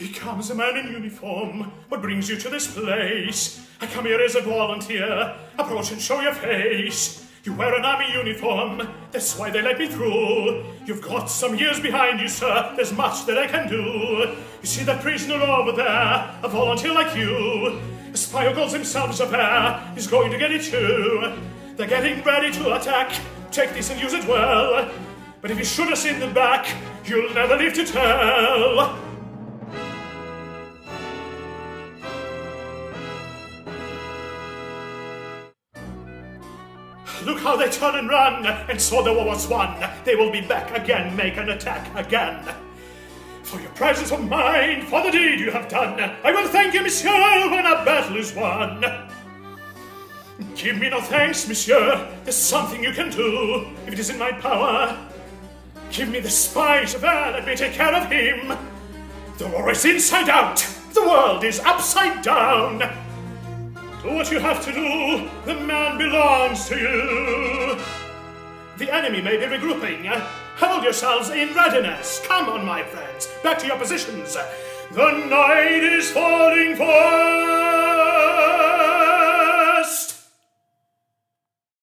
Here comes a man in uniform. What brings you to this place? I come here as a volunteer. Approach and show your face. You wear an army uniform, that's why they let me through. You've got some years behind you, sir, there's much that I can do. You see that prisoner over there, a volunteer like you. A spy calls himself Javert is going to get it too. They're getting ready to attack, take this and use it well. But if you shoot us in the back, you'll never live to tell. Look how they turn and run, and so the war was won. They will be back again, make an attack again. For your presence of mind, for the deed you have done, I will thank you, monsieur, when a battle is won. Give me no thanks, monsieur. There's something you can do, if it is in my power. Give me the spy, Javert, let me take care of him. The war is inside out. The world is upside down. Do what you have to do. The man belongs to you. The enemy may be regrouping. Hold yourselves in readiness. Come on, my friends. Back to your positions. The night is falling.